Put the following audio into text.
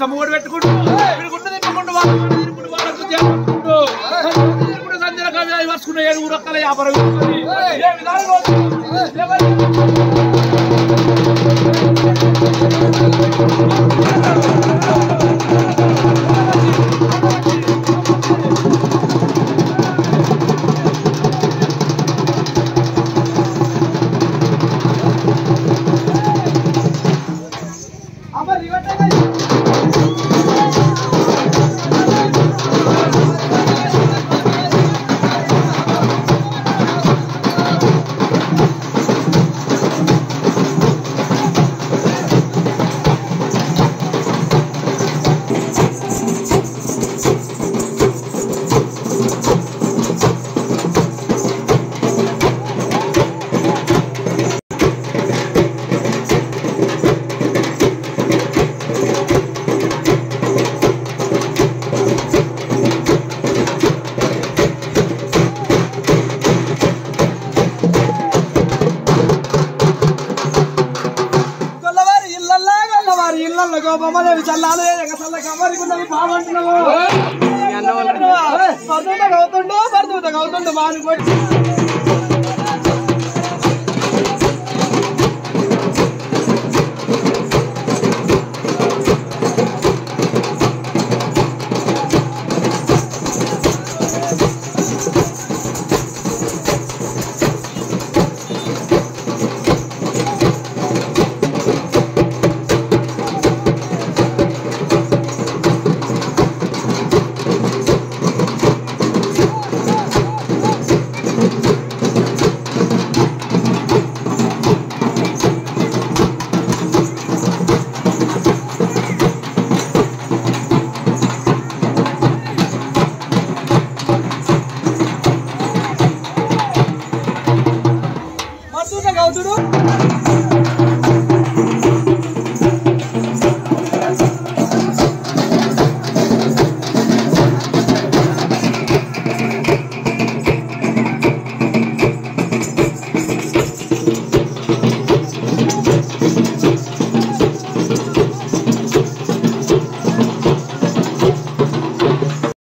చేసుకుంటూ తిరుగుకుంటూ సంజన కవి అవి వరుసుకున్న ఏడుగురు రకాల వ్యాపారం ఏ ఇళ్ళల్లో గోపమ్మదేవి చల్లాలు ఎగసల్ల కమ్మరికున్నది బాగుంటున్నావు పర్దూత గౌతుండు బాను కొట్టి.